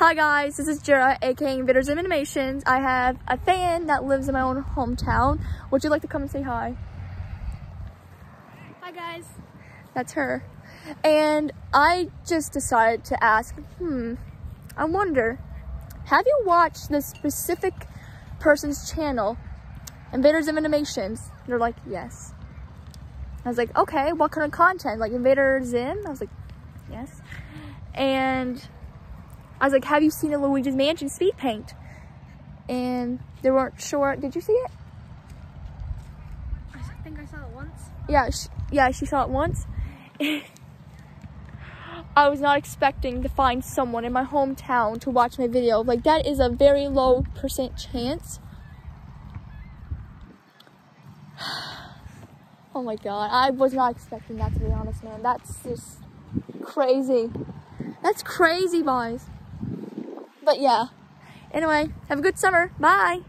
Hi guys, this is Jira, aka Invader Zim Animations. I have a fan that lives in my own hometown. Would you like to come and say hi? Hi guys. That's her. And I just decided to ask, hmm, I wonder, have you watched this specific person's channel, Invader Zim Animations? They're like, yes. I was like, okay, what kind of content? Like Invader Zim? I was like, yes. And I was like, have you seen a Luigi's Mansion speed paint? And they weren't sure. Did you see it? I think I saw it once. Yeah, she, yeah, she saw it once. I was not expecting to find someone in my hometown to watch my video. Like, that is a very low percent chance. oh my god, I was not expecting that to be honest, man. That's just crazy. That's crazy, boys. But yeah. Anyway, have a good summer. Bye.